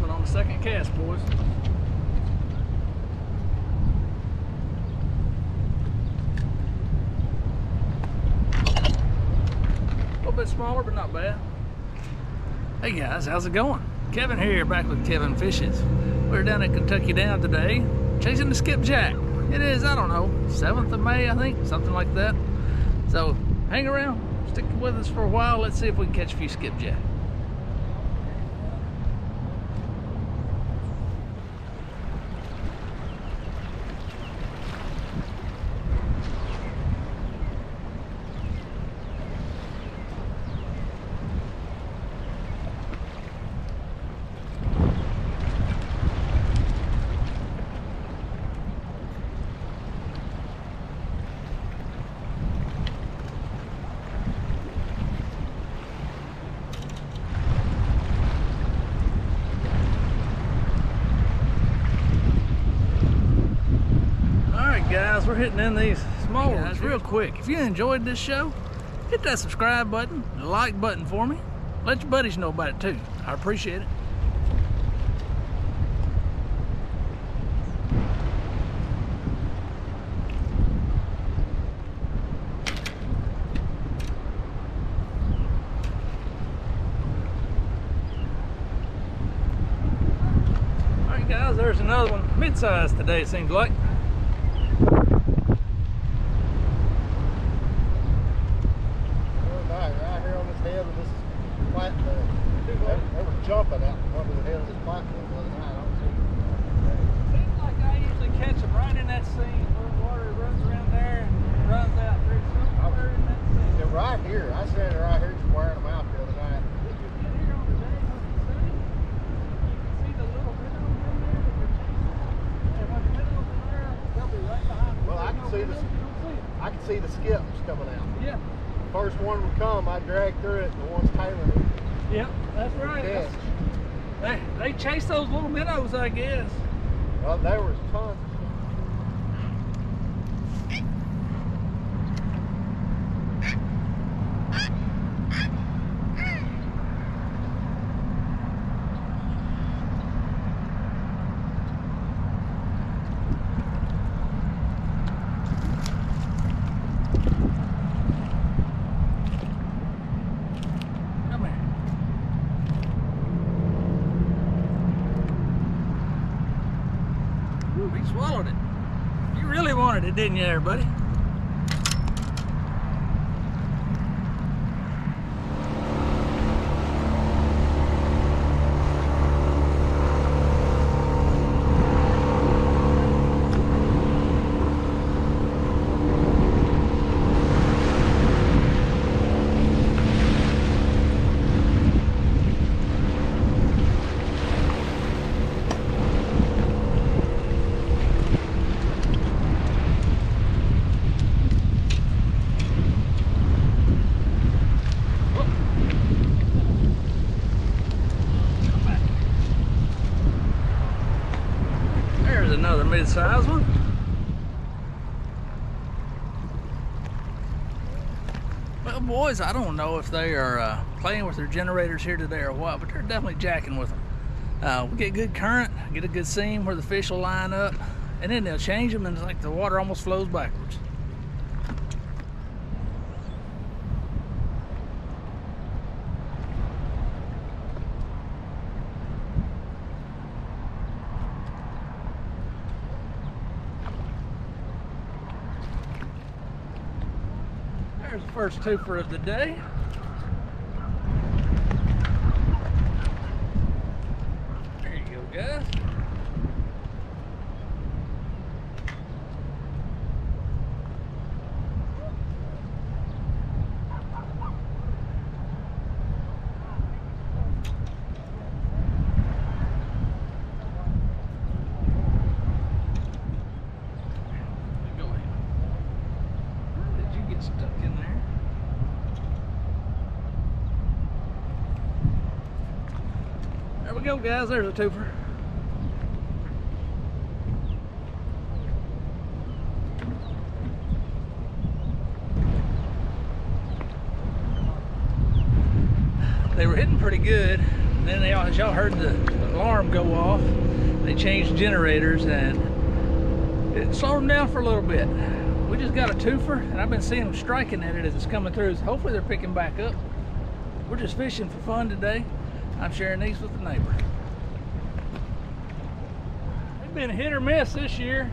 on the second cast, boys. A little bit smaller, but not bad. Hey guys, how's it going? Kevin here, back with Kevin Fishes. We're down at Kentucky Dam today, chasing the skipjack. It is, I don't know, 7th of May, I think, something like that. So hang around, stick with us for a while. Let's see if we can catch a few skipjack. All we're hitting in these small Hey, ones real quick. If you enjoyed this show, hit that subscribe button, the like button for me. Let your buddies know about it too. I appreciate it. All right, guys, there's another one. Mid-size today, it seems like. Right, right here on this head of this platform. They, they were jumping out from under the head of this platform the other night. I don't see. Seems like I usually catch them right in that seam where the water runs around there and runs out through somewhere in that seam. They're right here. I said right here just wearing them out the other night. If you get here on the day when it's sunny, you can see the little minnows in there that they're chasing. And when the minnows are there, they'll be right behind them. Well, I can see the- minnows, you don't see 'em. I can see the skips coming out. Yeah, First one would come, I drag through it, and the one's tailing it. Yeah, that's right. They, they chase those little minnows, I guess. Well, there was tons. He swallowed it. You really wanted it, didn't you, there, buddy? There's mid-sized one. Well, boys, I don't know if they are uh, playing with their generators here today or what, but they're definitely jacking with them. Uh, we get good current, get a good seam where the fish will line up, and then they'll change them, and it's like the water almost flows backwards. First twofer of the day. There you go, guys. Go ahead. How did you get stuck in there? There go, guys. There's a twofer. They were hitting pretty good. And then they, as y'all heard the alarm go off, they changed generators and it slowed them down for a little bit. We just got a twofer and I've been seeing them striking at it as it's coming through. So hopefully they're picking back up. We're just fishing for fun today. I'm sharing these with the neighbor. They've been hit or miss this year.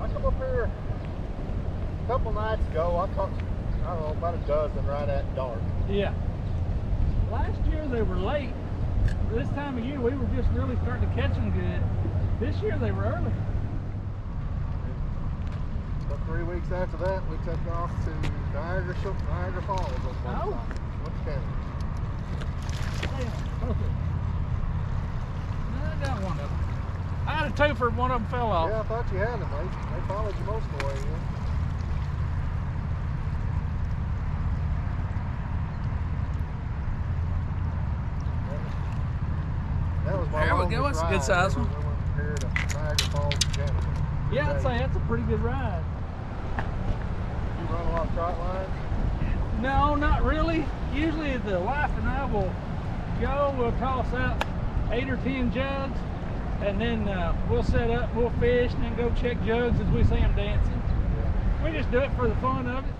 I come up here a couple nights ago. I caught, I don't know, about a dozen right at dark. Yeah. Last year they were late. This time of year we were just really starting to catch them good. This year they were early. But three weeks after that, we took off to Niagara, Niagara Falls. on one Oh. side. I got one of them. I had a twofer, one of them fell off. Yeah, I thought you had them. They, they followed you most of the way in. That was my There we go, longest that's a good size one. We went from here to Niagara Falls, Yeah, I'd say that's a pretty good ride. You run a lot of trot lines? No, not really. Usually the wife and I will go, we'll toss out eight or ten jugs, and then uh, we'll set up, we'll fish, and then go check jugs as we see them dancing. We just do it for the fun of it.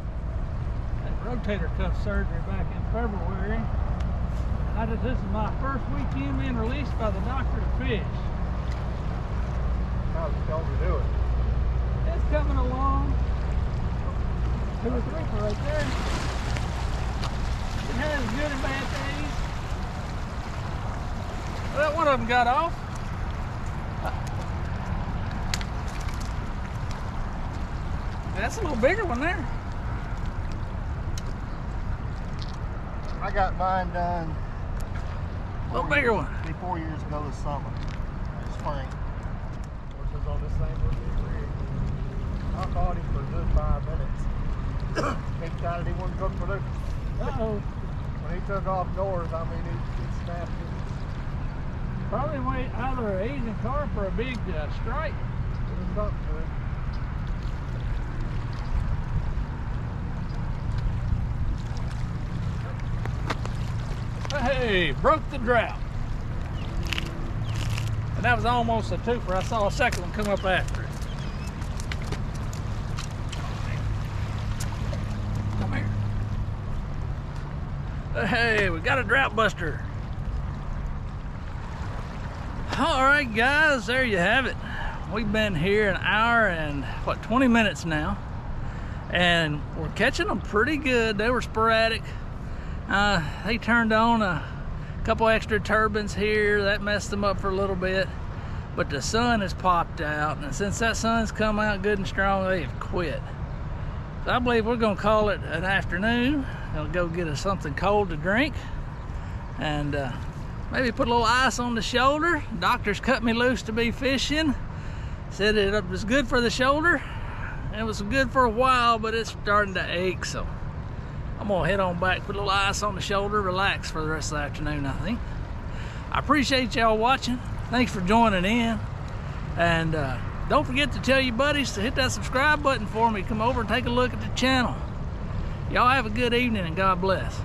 That rotator cuff surgery back in February. I this is my first weekend being released by the doctor to fish. How's the shoulder doing? It's coming along. Two or three for right there. It has good and bad days. Well, one of them got off. That's a little bigger one there. I got mine done. A little bigger years- one. Be four years ago this summer. Spring. Which was on this thing with me rig. I caught him for a good five minutes. he decided he wanted to cook for the Uh-oh. When he took off north, I mean, he, he snapped Probably went either an Asian carp for a big uh, strike. Hey, broke the drought. And that was almost a twofer. I saw a second one come up after it. Come here. Hey, we got a drought buster. All right, guys, there you have it. We've been here an hour and what, 20 minutes now. And we're catching them pretty good. They were sporadic. Uh, they turned on a couple extra turbines here. That messed them up for a little bit. But the sun has popped out. And since that sun's come out good and strong, they have quit. So I believe we're to call it an afternoon. Gonna go get us something cold to drink. And uh, maybe put a little ice on the shoulder. Doctor's cut me loose to be fishing. Said it was good for the shoulder. It was good for a while, but it's starting to ache. So I'm gonna head on back, put a little ice on the shoulder, relax for the rest of the afternoon, I think. I appreciate y'all watching. Thanks for joining in. And uh, don't forget to tell your buddies to hit that subscribe button for me. Come over and take a look at the channel. Y'all have a good evening and God bless.